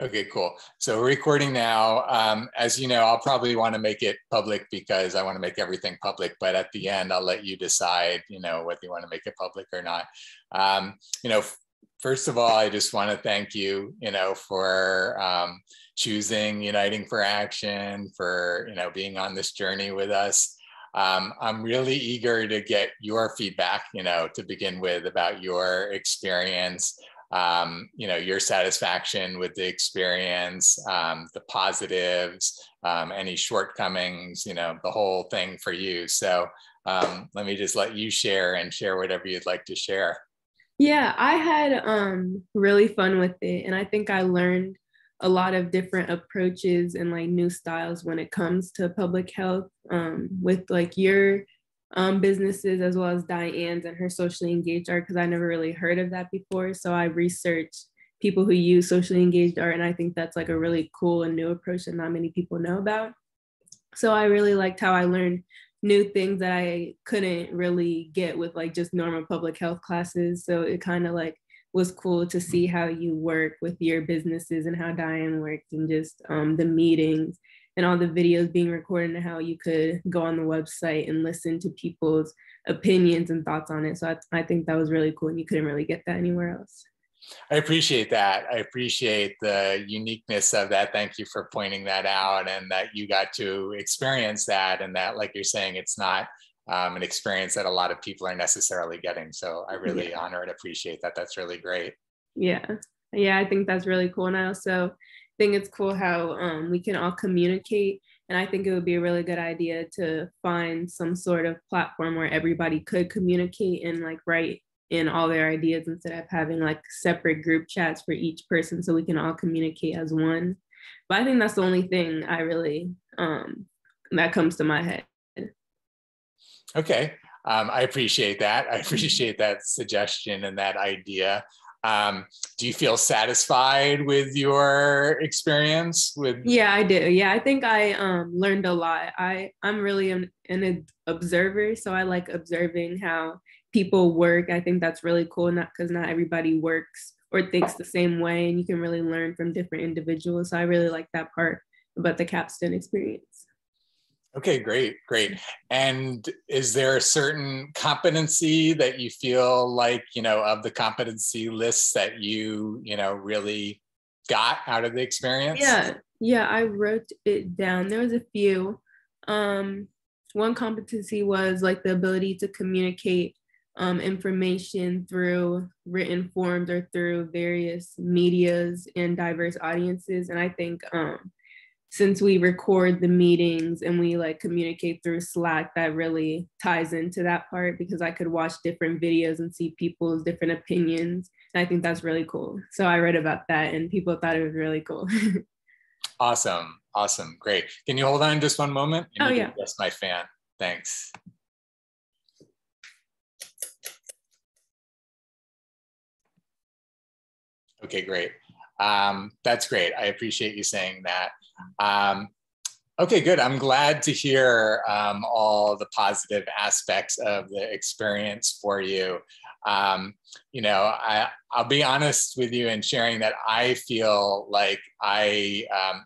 Okay, cool. So we're recording now. Um, as you know, I'll probably want to make it public because I want to make everything public. But at the end, I'll let you decide, you know, whether you want to make it public or not. Um, you know, first of all, I just want to thank you, you know, for um, choosing Uniting for Action, for you know being on this journey with us. Um, I'm really eager to get your feedback, you know, to begin with about your experience um, you know, your satisfaction with the experience, um, the positives, um, any shortcomings, you know, the whole thing for you. So um, let me just let you share and share whatever you'd like to share. Yeah, I had um, really fun with it. And I think I learned a lot of different approaches and like new styles when it comes to public health um, with like your um, businesses as well as Diane's and her socially engaged art because I never really heard of that before. So I researched people who use socially engaged art, and I think that's like a really cool and new approach that not many people know about. So I really liked how I learned new things that I couldn't really get with like just normal public health classes. So it kind of like was cool to see how you work with your businesses and how Diane worked and just um, the meetings and all the videos being recorded and how you could go on the website and listen to people's opinions and thoughts on it. So I, I think that was really cool and you couldn't really get that anywhere else. I appreciate that. I appreciate the uniqueness of that. Thank you for pointing that out and that you got to experience that and that, like you're saying, it's not um, an experience that a lot of people are necessarily getting. So I really yeah. honor and appreciate that. That's really great. Yeah. Yeah, I think that's really cool. And I also think it's cool how um, we can all communicate. And I think it would be a really good idea to find some sort of platform where everybody could communicate and like write in all their ideas instead of having like separate group chats for each person so we can all communicate as one. But I think that's the only thing I really um, that comes to my head. Okay. Um, I appreciate that. I appreciate that suggestion and that idea. Um, do you feel satisfied with your experience with? Yeah, I do. Yeah, I think I um, learned a lot. I I'm really an, an observer, so I like observing how people work. I think that's really cool, not because not everybody works or thinks the same way, and you can really learn from different individuals. So I really like that part about the capstone experience. Okay, great, great. And is there a certain competency that you feel like, you know, of the competency lists that you, you know, really got out of the experience? Yeah, yeah, I wrote it down. There was a few. Um, one competency was like the ability to communicate um, information through written forms or through various medias and diverse audiences. And I think um, since we record the meetings and we like communicate through Slack, that really ties into that part because I could watch different videos and see people's different opinions. And I think that's really cool. So I read about that and people thought it was really cool. awesome. Awesome. Great. Can you hold on just one moment? oh, yeah. That's my fan. Thanks. Okay, great. Um, that's great. I appreciate you saying that. Um, okay, good. I'm glad to hear um, all the positive aspects of the experience for you. Um, you know, I, I'll be honest with you in sharing that I feel like I, um,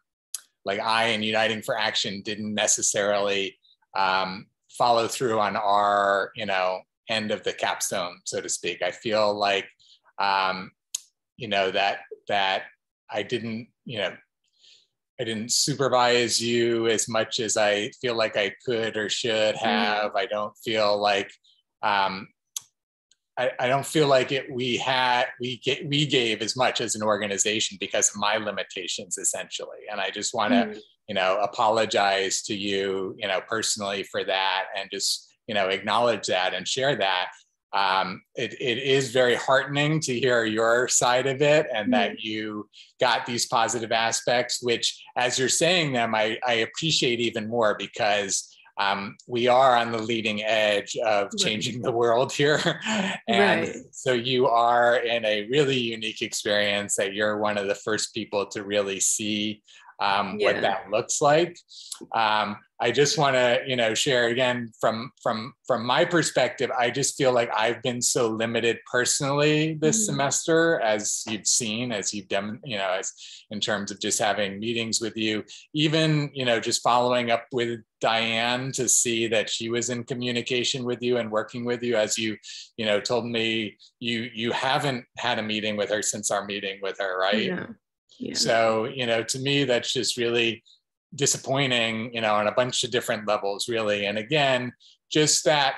like I and Uniting for Action didn't necessarily um, follow through on our, you know, end of the capstone, so to speak. I feel like, um, you know, that that I didn't, you know, I didn't supervise you as much as I feel like I could or should mm-hmm. have. Mm. I don't feel like um, I, I, don't feel like it. We had we get, we gave as much as an organization because of my limitations, essentially. And I just want to mm. you know apologize to you, you know, personally for that, and just you know acknowledge that and share that um, it, it is very heartening to hear your side of it and that mm-hmm. you got these positive aspects, which, as you're saying them, I, I appreciate even more because um, we are on the leading edge of changing the world here. and right. so you are in a really unique experience that you're one of the first people to really see um, Yeah. what that looks like. Um, I just want to, you know, share again from from from my perspective. I just feel like I've been so limited personally this Mhm. semester, as you've seen, as you've done, you know, as in terms of just having meetings with you, even you know, just following up with Diane to see that she was in communication with you and working with you, as you, you know, told me you you haven't had a meeting with her since our meeting with her, right? Yeah. Yeah. So, you know, to me, that's just really disappointing, you know, on a bunch of different levels, really. And again, just that,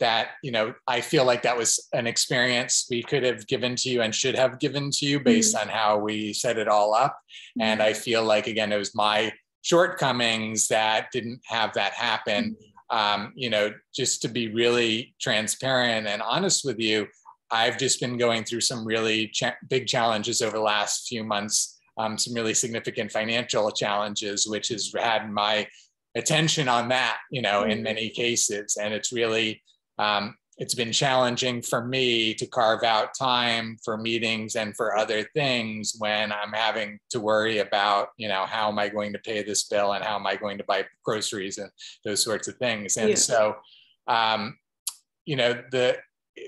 that, you know, I feel like that was an experience we could have given to you and should have given to you based mm-hmm. on how we set it all up. And mm-hmm. I feel like, again, it was my shortcomings that didn't have that happen. Mm-hmm. Um, you know, just to be really transparent and honest with you, I've just been going through some really cha- big challenges over the last few months, um, some really significant financial challenges, which has had my attention on that, you know, in Mhm. many cases. And it's really, um, it's been challenging for me to carve out time for meetings and for other things when I'm having to worry about, you know, how am I going to pay this bill and how am I going to buy groceries and those sorts of things. And Yeah. so, um, you know, the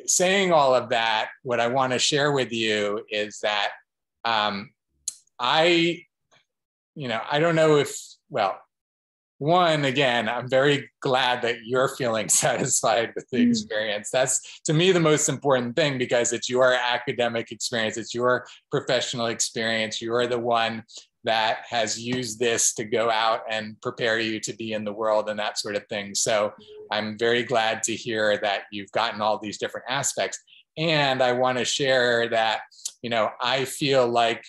saying all of that, what I want to share with you is that um, I, you know, I don't know if, well, one, again, I'm very glad that you're feeling satisfied with the Mhm. experience. That's to me the most important thing because it's your academic experience, it's your professional experience. You are the one that has used this to go out and prepare you to be in the world and that sort of thing. So I'm very glad to hear that you've gotten all these different aspects. And I want to share that, you know, I feel like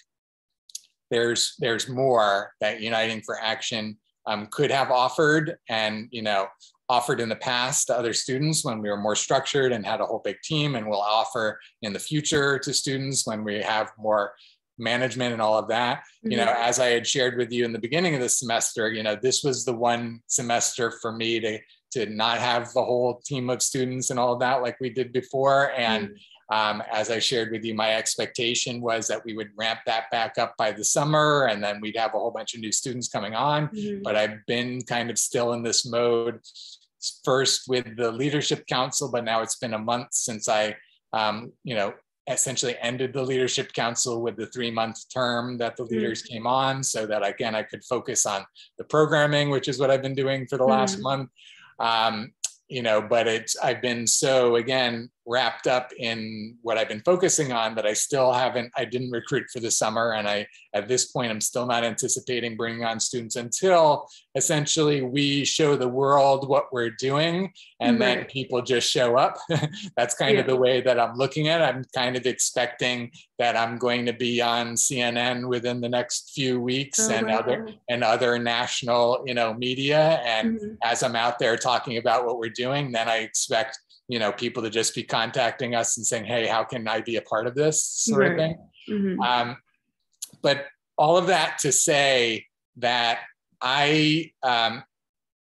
there's there's more that Uniting for Action um, could have offered and you know offered in the past to other students when we were more structured and had a whole big team and will offer in the future to students when we have more management and all of that you know as i had shared with you in the beginning of the semester you know this was the one semester for me to to not have the whole team of students and all of that like we did before and um, as I shared with you, my expectation was that we would ramp that back up by the summer and then we'd have a whole bunch of new students coming on. Mhm. But I've been kind of still in this mode first with the leadership council, but now it's been a month since I, um, you know, essentially ended the leadership council with the three month term that the Mhm. leaders came on so that again, I could focus on the programming, which is what I've been doing for the last Mhm. month. Um, you know, but it's, I've been so again, wrapped up in what I've been focusing on that I still haven't, I didn't recruit for the summer. And I, at this point, I'm still not anticipating bringing on students until essentially we show the world what we're doing and then people just show up. That's kind of the way that I'm looking at it. I'm kind of expecting that I'm going to be on CNN within the next few weeks Oh, and other and other national, you know, media. And Mhm. as I'm out there talking about what we're doing, then I expect, you know, people to just be contacting us and saying, hey, how can I be a part of this sort of Right. thing? Mhm. Um, but all of that to say that I, um,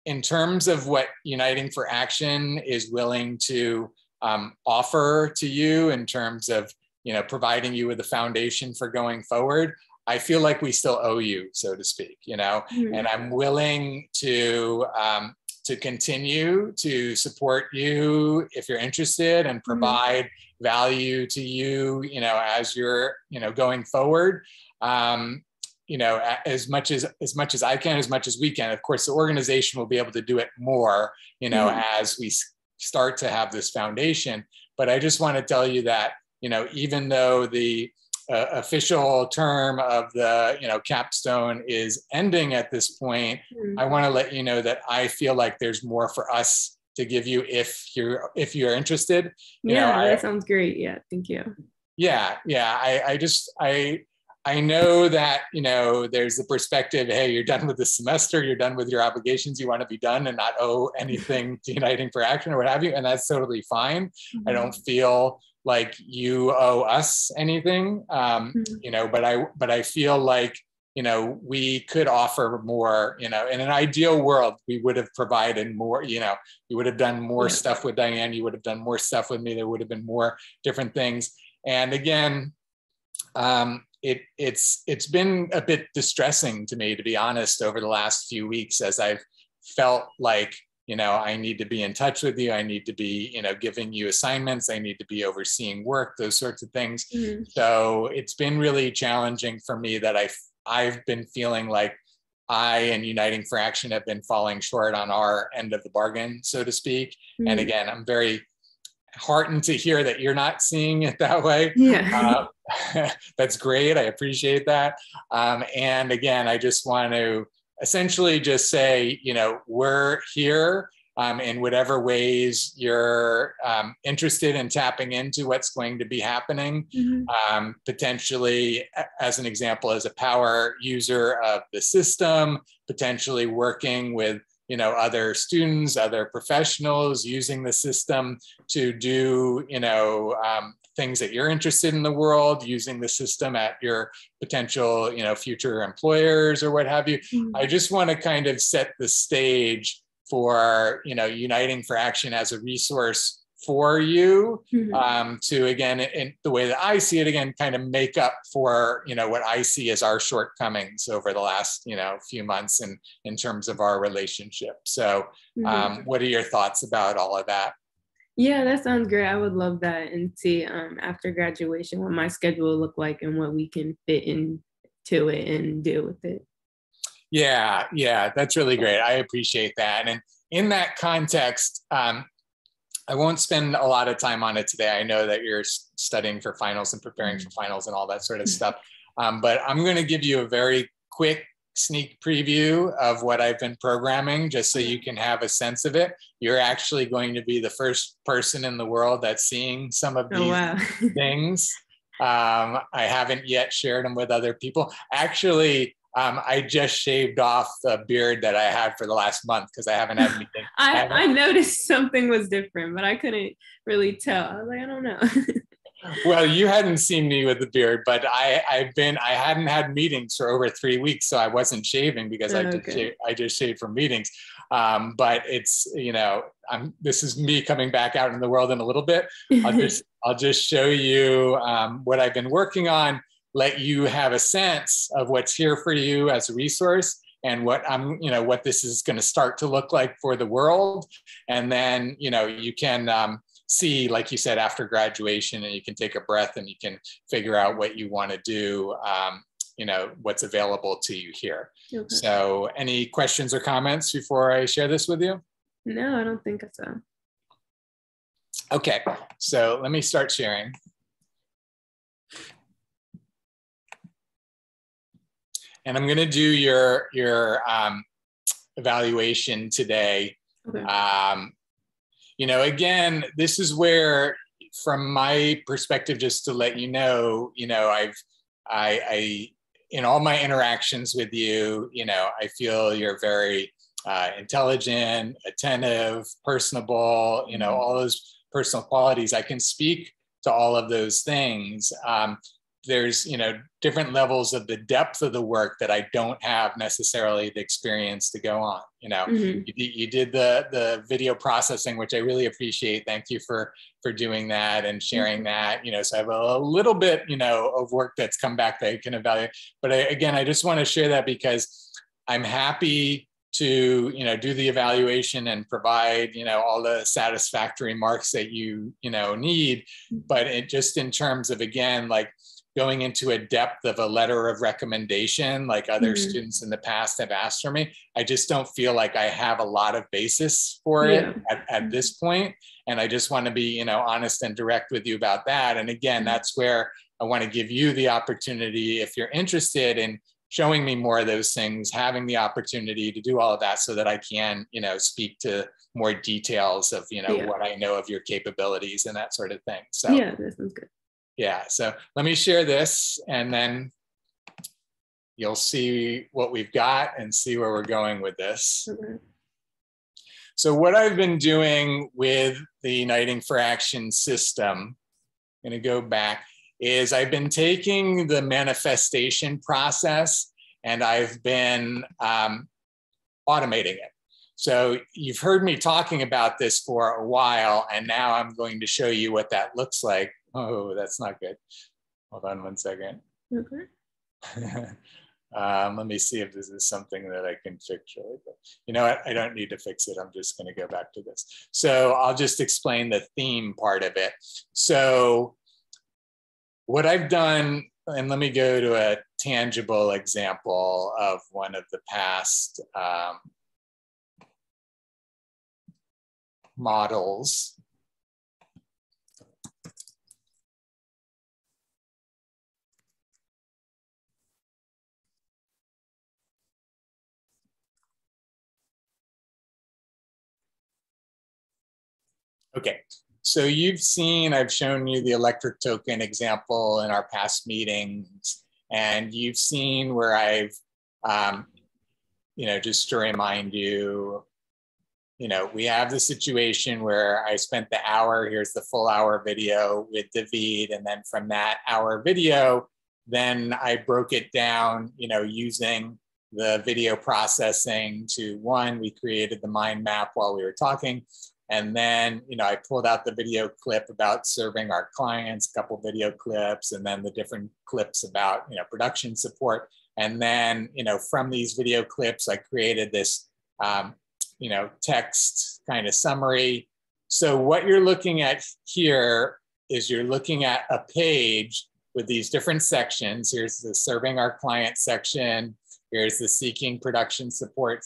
in terms of what Uniting for Action is willing to um, offer to you in terms of, you know, providing you with a foundation for going forward, I feel like we still owe you, so to speak, you know, Mhm. and I'm willing to um, to continue to support you if you're interested and provide value to you, you know, as you're, you know, going forward. Um, you know, as much as as much as I can, as much as we can. Of course, the organization will be able to do it more, you know, Mhm. as we start to have this foundation. But I just want to tell you that, you know, even though the uh, official term of the you know capstone is ending at this point Mhm. i want to let you know that i feel like there's more for us to give you if you're if you're interested you know, yeah, I- that sounds great. Yeah, thank you. yeah yeah i i just i i know that you know there's the perspective hey you're done with the semester you're done with your obligations you want to be done and not owe anything to uniting for action or what have you and that's totally fine i Mhm. don't feel like you owe us anything um, Mhm. you know but i but i feel like you know we could offer more you know in an ideal world we would have provided more you know you would have done more Yeah. stuff with diane you would have done more stuff with me there would have been more different things and again um, it it's it's been a bit distressing to me to be honest over the last few weeks as I've felt like you know i need to be in touch with you i need to be you know giving you assignments i need to be overseeing work those sorts of things. Mm-hmm. so it's been really challenging for me that i i've been feeling like i and uniting for action have been falling short on our end of the bargain so to speak. Mm-hmm. and again i'm very heartened to hear that you're not seeing it that way. Yeah. Uh, that's great i appreciate that. Um, and again i just want to essentially just say, you know, we're here um, in whatever ways you're um, interested in tapping into what's going to be happening. Mm-hmm. Um, potentially, as an example, as a power user of the system, potentially working with you know other students other professionals using the system to do you know um, things that you're interested in the world using the system at your potential you know future employers or what have you mm-hmm. i just want to kind of set the stage for you know uniting for action as a resource for you mm-hmm. um, to again in the way that i see it again kind of make up for you know what i see as our shortcomings over the last you know few months in in terms of our relationship so mm-hmm. um, what are your thoughts about all of that yeah, that sounds great. I would love that and see um, after graduation what my schedule will look like and what we can fit into it and deal with it. Yeah, yeah, that's really great. I appreciate that. And in that context, um, I won't spend a lot of time on it today. I know that you're studying for finals and preparing for finals and all that sort of stuff. Um, but I'm going to give you a very quick sneak preview of what I've been programming just so you can have a sense of it. You're actually going to be the first person in the world that's seeing some of oh, these oh, wow. things. Um, I haven't yet shared them with other people. Actually, um, I just shaved off the beard that I had for the last month because I haven't had anything. I, I, I noticed something was different, but I couldn't really tell. I was like, I don't know. well, you hadn't seen me with the beard, but I, I've been, I hadn't had meetings for over three weeks, so I wasn't shaving because oh, I, just shaved, I just shaved for meetings. Um, but it's, you know, I'm, this is me coming back out in the world in a little bit. I'll just, I'll just show you um, what I've been working on, let you have a sense of what's here for you as a resource and what I'm, you know, what this is going to start to look like for the world. And then, you know, you can, um, see, like you said, after graduation, and you can take a breath and you can figure out what you want to do. Um, you know what's available to you here. Okay. So, any questions or comments before I share this with you? No, I don't think so. Okay, so let me start sharing. And I'm going to do your your um, evaluation today. Okay. Um, you know, again, this is where, from my perspective, just to let you know, you know, I've, I, I, in all my interactions with you, you know, I feel you're very uh, intelligent, attentive, personable, you know, mm-hmm. all those personal qualities. I can speak to all of those things. Um, there's you know different levels of the depth of the work that I don't have necessarily the experience to go on. You know, mm-hmm. you, you, did the the video processing, which I really appreciate. Thank you for for doing that and sharing mm-hmm. that. You know, so I have a little bit you know of work that's come back that I can evaluate. But I, again, I just want to share that because I'm happy to you know do the evaluation and provide you know all the satisfactory marks that you you know need mm-hmm. but it just in terms of again like going into a depth of a letter of recommendation like other mm-hmm. students in the past have asked for me i just don't feel like i have a lot of basis for yeah. it at, at, this point and i just want to be you know honest and direct with you about that and again mm-hmm. that's where i want to give you the opportunity if you're interested in showing me more of those things having the opportunity to do all of that so that i can you know speak to more details of you know yeah. what i know of your capabilities and that sort of thing so yeah that sounds good yeah, so let me share this and then you'll see what we've got and see where we're going with this. Okay. So what I've been doing with the Uniting for Action system, I'm gonna go back, is I've been taking the manifestation process and I've been um, automating it. So you've heard me talking about this for a while, and now I'm going to show you what that looks like Oh, that's not good. Hold on one second. Okay. um, let me see if this is something that I can fix really quick. You know what? I don't need to fix it. I'm just going to go back to this. So I'll just explain the theme part of it. So what I've done, and let me go to a tangible example of one of the past um, models. Okay, so you've seen, I've shown you the electric token example in our past meetings, and you've seen where I've, um, you know, just to remind you, you know, we have the situation where I spent the hour, here's the full hour video with David, and then from that hour video, then I broke it down, you know, using the video processing to one, we created the mind map while we were talking. And then, you know, I pulled out the video clip about serving our clients, a couple video clips, and then the different clips about, you know, production support. And then, you know, from these video clips, I created this, um, you know, text kind of summary. So what you're looking at here is you're looking at a page with these different sections. Here's the serving our client section. Here's the seeking production support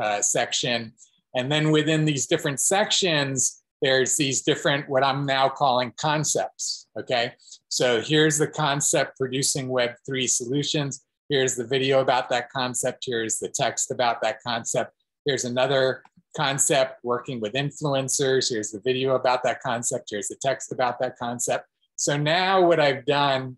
uh, section. And then within these different sections, there's these different, what I'm now calling concepts, okay? So here's the concept producing Web3 solutions. Here's the video about that concept. Here's the text about that concept. Here's another concept working with influencers. Here's the video about that concept. Here's the text about that concept. So now what I've done,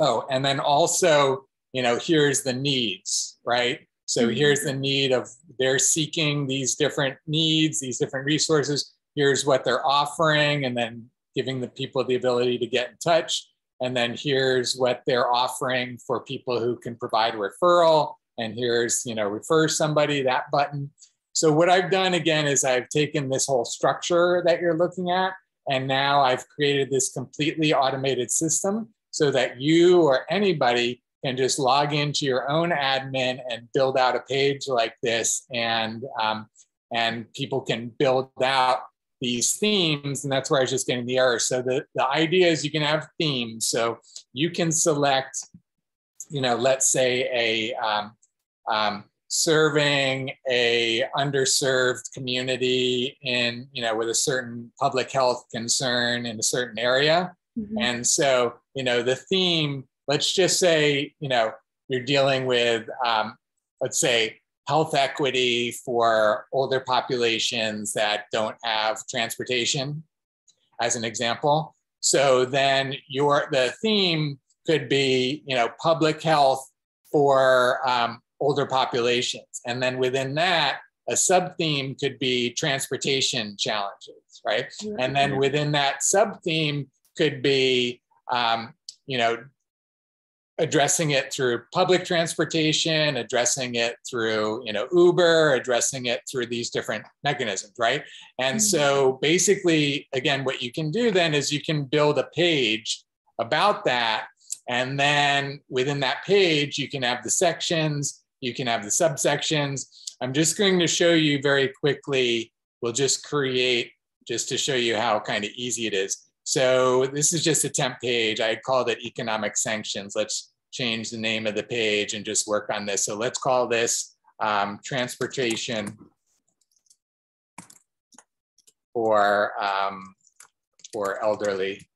oh, and then also, you know, here's the needs, right? So mm-hmm. here's the need of they're seeking these different needs, these different resources. Here's what they're offering, and then giving the people the ability to get in touch. And then here's what they're offering for people who can provide referral. And here's, you know, refer somebody, that button. So what I've done again is I've taken this whole structure that you're looking at, and now I've created this completely automated system so that you or anybody can just log into your own admin and build out a page like this. And um, and people can build out these themes and that's where i was just getting the error. So the, the idea is you can have themes. So you can select you know let's say a um, um, serving a underserved community in you know with a certain public health concern in a certain area. Mm-hmm. and so you know the theme let's just say, you know, you're dealing with, um, let's say, health equity for older populations that don't have transportation, as an example. So then your the theme could be, you know, public health for um, older populations, and then within that, a sub theme could be transportation challenges, right? Mm-hmm. And then within that sub theme could be, um, you know, addressing it through public transportation, addressing it through you know Uber, addressing it through these different mechanisms, right? And mm-hmm. so basically, again, what you can do then is you can build a page about that, and then within that page, you can have the sections, you can have the subsections. I'm just going to show you very quickly. We'll just create just to show you how kind of easy it is. So this is just a temp page. I called it economic sanctions. Let's change the name of the page and just work on this. So let's call this um, transportation for, um, for elderly.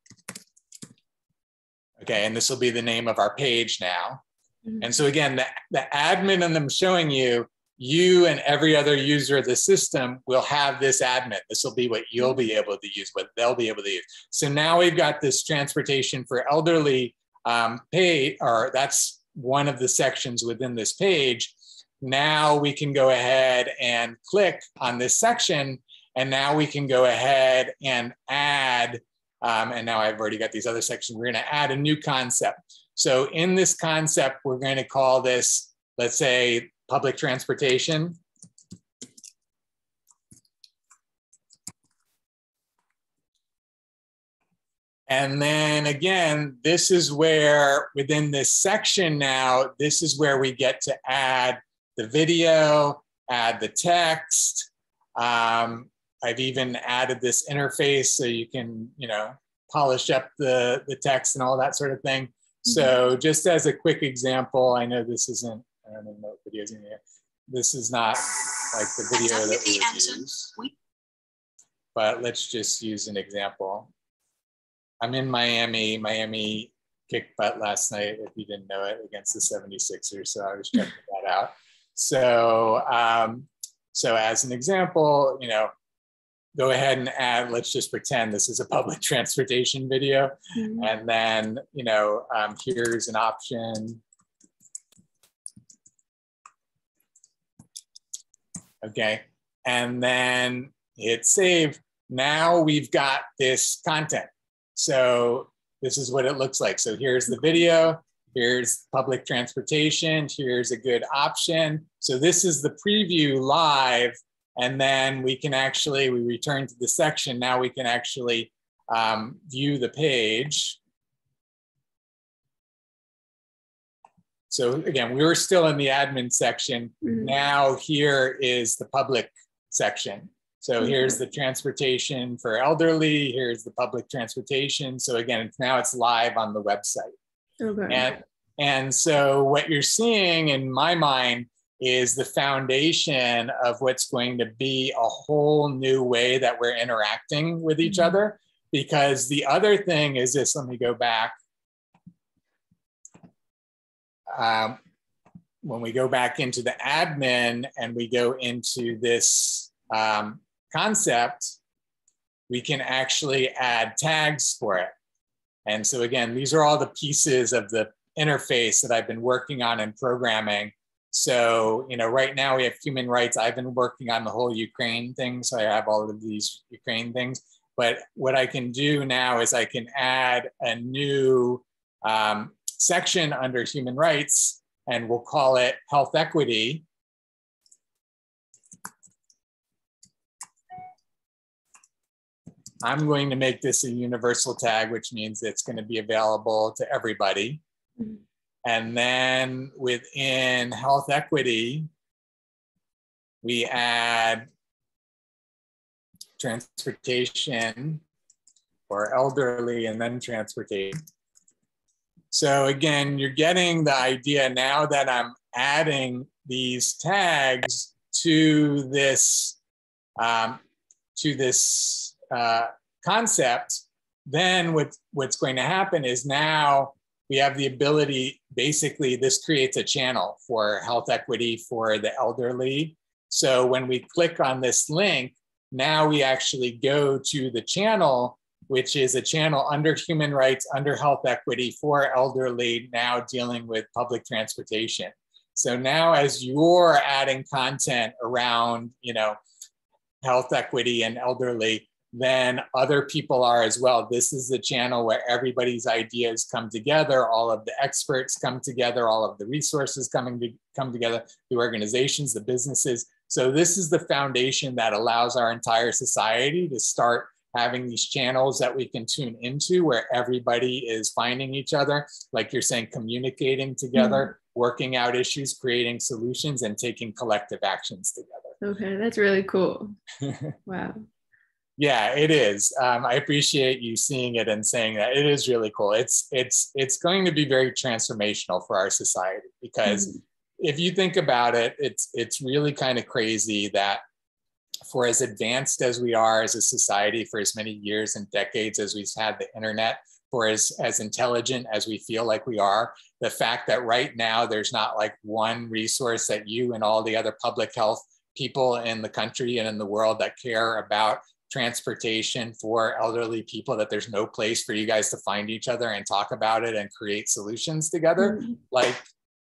Okay, and this will be the name of our page now. Mm -hmm. And so again, the, the admin and I'm showing you you and every other user of the system will have this admin. This will be what you'll be able to use, what they'll be able to use. So now we've got this transportation for elderly um, pay, or that's one of the sections within this page. Now we can go ahead and click on this section, and now we can go ahead and add, um, and now I've already got these other sections, we're gonna add a new concept. So in this concept, we're going to call this, let's say, public transportation. And then again, this is where within this section now, this is where we get to add the video, add the text. Um, I've even added this interface so you can, you know, polish up the, the text and all that sort of thing. Mm-hmm. So just as a quick example, I know this isn't, I don't even know what video's in here. This is not like the video that we would use, but let's just use an example. I'm in Miami. Miami kicked butt last night, if you didn't know it, against the 76ers. So I was checking that out. So, um, so as an example, you know, go ahead and add, let's just pretend this is a public transportation video. Mm-hmm. And then, you know, um, here's an option. Okay. And then hit save. Now we've got this content. So this is what it looks like. So here's the video, here's public transportation, here's a good option. So this is the preview live, and then we can actually, we return to the section, now we can actually um, view the page. So again, we were still in the admin section. Mm -hmm. Now here is the public section. So mm-hmm. here's the transportation for elderly, here's the public transportation. So again, now it's live on the website. Okay. And, and so what you're seeing in my mind is the foundation of what's going to be a whole new way that we're interacting with each mm-hmm. other. Because the other thing is this, let me go back. Um, when we go back into the admin and we go into this um, concept, we can actually add tags for it. And so again, these are all the pieces of the interface that I've been working on in programming. So, you know, right now we have human rights. I've been working on the whole Ukraine thing. So I have all of these Ukraine things. But what I can do now is I can add a new um, section under human rights and we'll call it health equity. I'm going to make this a universal tag, which means it's going to be available to everybody. Mm-hmm. And then within health equity, we add transportation for elderly and then transportation. So again, you're getting the idea now that I'm adding these tags to this um, to this uh, concept, then what, what's going to happen is now we have the ability, basically, this creates a channel for health equity for the elderly. So when we click on this link, now we actually go to the channel, which is a channel under human rights, under health equity for elderly, now dealing with public transportation. So now as you're adding content around, you know, health equity and elderly, then other people are as well. This is the channel where everybody's ideas come together, all of the experts come together, all of the resources coming to come together, the organizations, the businesses. So this is the foundation that allows our entire society to start having these channels that we can tune into where everybody is finding each other, like you're saying, communicating together, mm-hmm. working out issues, creating solutions, and taking collective actions together. Okay, that's really cool. wow. Yeah, it is. Um, I appreciate you seeing it and saying that it is really cool. It's it's it's going to be very transformational for our society because mm-hmm. if you think about it, it's it's really kind of crazy that for as advanced as we are as a society, for as many years and decades as we've had the internet, for as as intelligent as we feel like we are, the fact that right now there's not like one resource that you and all the other public health people in the country and in the world that care about transportation for elderly people that there's no place for you guys to find each other and talk about it and create solutions together mm-hmm. like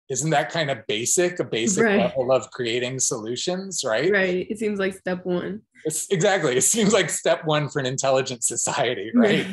isn't that kind of basic a basic right. level of creating solutions right? Right it seems like step one. It's, exactly it seems like step one for an intelligent society right?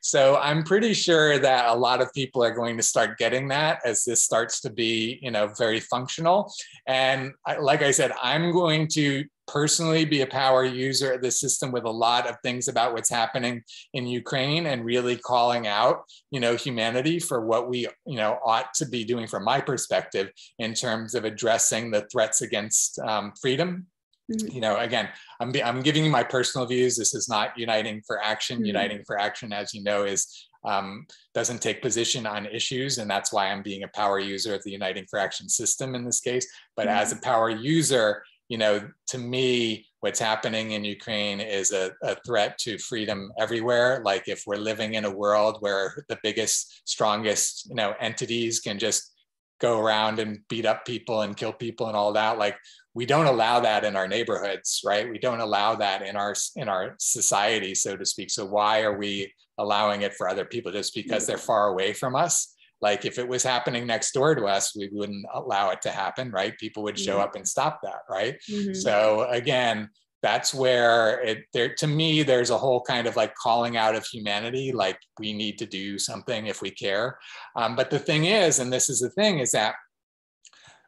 So i'm pretty sure that a lot of people are going to start getting that as this starts to be you know very functional. And I, like i said i'm going to personally be a power user of the system with a lot of things about what's happening in Ukraine and really calling out, you know, humanity for what we, you know, ought to be doing from my perspective in terms of addressing the threats against um, freedom. Mm-hmm. You know, again, I'm, I'm giving you my personal views. This is not Uniting for Action. Mm-hmm. Uniting for Action, as you know, is um, doesn't take position on issues, and that's why I'm being a power user of the Uniting for Action system in this case. But mm-hmm. as a power user, you know, to me, what's happening in Ukraine is a, a, threat to freedom everywhere. Like if we're living in a world where the biggest, strongest, you know, entities can just go around and beat up people and kill people and all that, like we don't allow that in our neighborhoods, right? We don't allow that in our in our society, so to speak. So why are we allowing it for other people just because they're far away from us? Like if it was happening next door to us, we wouldn't allow it to happen, right? People would show up and stop that, right? Mm-hmm. So again, that's where it there to me there's a whole kind of like calling out of humanity like we need to do something if we care um, but the thing is and this is the thing is that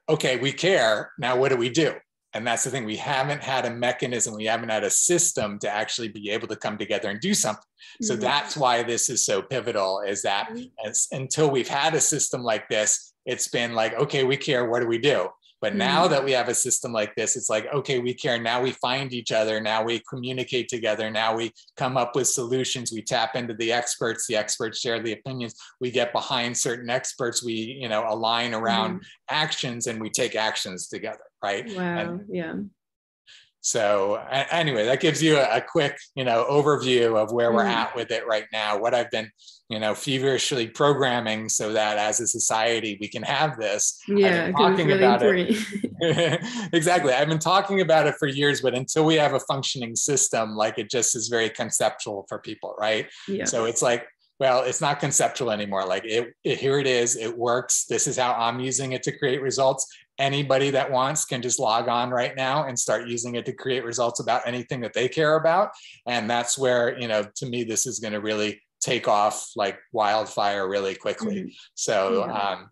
okay we care now what do we do and that's the thing, we haven't had a mechanism, we haven't had a system to actually be able to come together and do something. So mm-hmm. that's why this is so pivotal is that mm-hmm. as, until we've had a system like this, it's been like, okay, we care, what do we do? But mm-hmm. now that we have a system like this, it's like, okay, we care. Now we find each other. Now we communicate together. Now we come up with solutions. We tap into the experts. The experts share the opinions. We get behind certain experts. We, you know, align around mm-hmm. actions and we take actions together. Right. Wow. And, yeah. So anyway, that gives you a, a, quick, you know, overview of where we're mm. at with it right now. What I've been, you know, feverishly programming so that as a society we can have this. Yeah, talking really about it. exactly. I've been talking about it for years, but until we have a functioning system, like it just is very conceptual for people, right? Yeah. So it's like well, it's not conceptual anymore. Like it, it, here it is, it works. This is how I'm using it to create results anybody that wants can just log on right now and start using it to create results about anything that they care about and that's where you know to me this is going to really take off like wildfire really quickly mm-hmm. so yeah. um,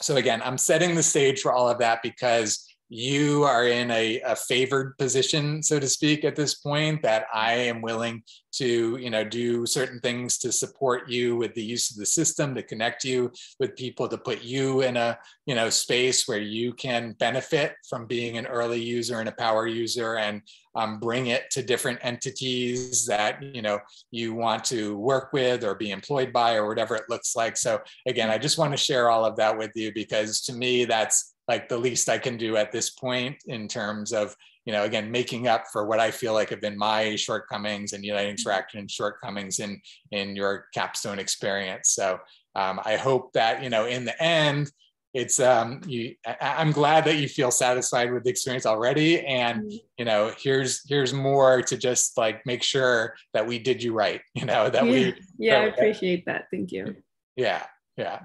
so again i'm setting the stage for all of that because you are in a, a, favored position, so to speak, at this point, that I am willing to, you know, do certain things to support you with the use of the system, to connect you with people, to put you in a, you know, space where you can benefit from being an early user and a power user and um, bring it to different entities that, you know, you want to work with or be employed by or whatever it looks like. So again, I just want to share all of that with you because to me, that's like the least I can do at this point in terms of, you know, again, making up for what I feel like have been my shortcomings and Uniting for Action shortcomings in, in your capstone experience. So um, I hope that, you know, in the end, it's um you I, am glad that you feel satisfied with the experience already and mm-hmm. you know here's here's more to just like make sure that we did you right you know that yeah. we yeah i appreciate that thank you yeah yeah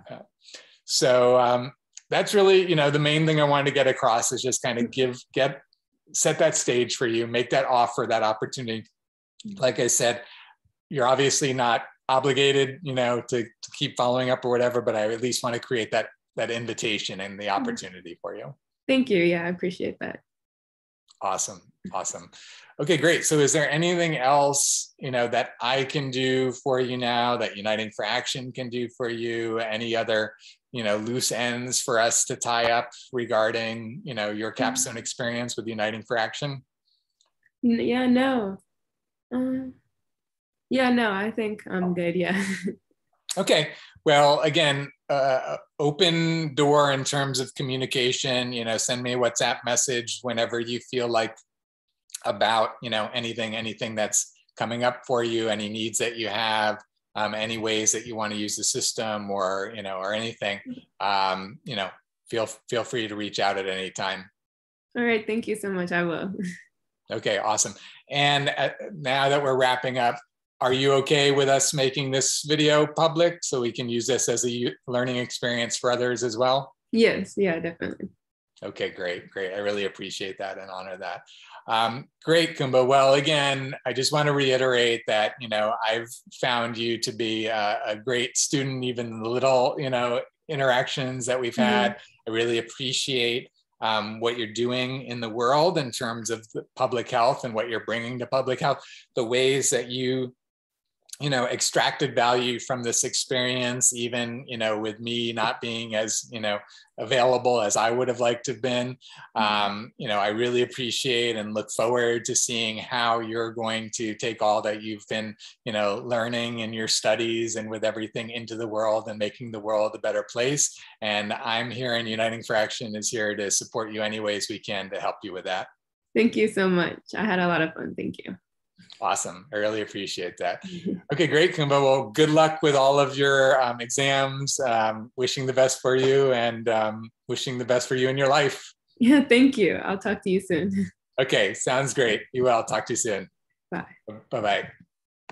so um that's really you know the main thing i wanted to get across is just kind of give get set that stage for you make that offer that opportunity. Like i said you're obviously not obligated you know to, to keep following up or whatever but i at least want to create that that invitation and the mm-hmm. opportunity for you. Thank you. Yeah i appreciate that awesome. Awesome. Okay great. So is there anything else you know that i can do for you now that uniting for action can do for you? Any other you know loose ends for us to tie up regarding you know your mm. capstone experience with uniting for action? Yeah no. Um, yeah no i think i'm good yeah okay. Well again uh, open door in terms of communication you know send me a whatsapp message whenever you feel like about you know anything anything that's coming up for you any needs that you have um, any ways that you want to use the system or you know or anything um, you know feel feel free to reach out at any time. All right. Thank you so much. I will. Okay. Awesome. And uh, now that we're wrapping up are you okay with us making this video public so we can use this as a learning experience for others as well yes yeah definitely okay great great i really appreciate that and honor that um, great, Coumba. Well, again, I just want to reiterate that, you know, I've found you to be a, a great student, even the little, you know, interactions that we've mm-hmm. had. Mm-hmm. I really appreciate um, what you're doing in the world in terms of public health and what you're bringing to public health, the ways that you you know extracted value from this experience even you know with me not being as you know available as i would have liked to have been. Mm-hmm. um, you know i really appreciate and look forward to seeing how you're going to take all that you've been you know learning in your studies and with everything into the world and making the world a better place. And i'm here and uniting for action is here to support you any ways we can to help you with that. Thank you so much. I had a lot of fun. Thank you Awesome. I really appreciate that. Okay, great, Coumba. Well, good luck with all of your um, exams. Um, wishing the best for you and um, wishing the best for you in your life. Yeah, thank you. I'll talk to you soon. Okay, sounds great. You will. Talk to you soon. Bye. Bye bye.